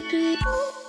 Bye.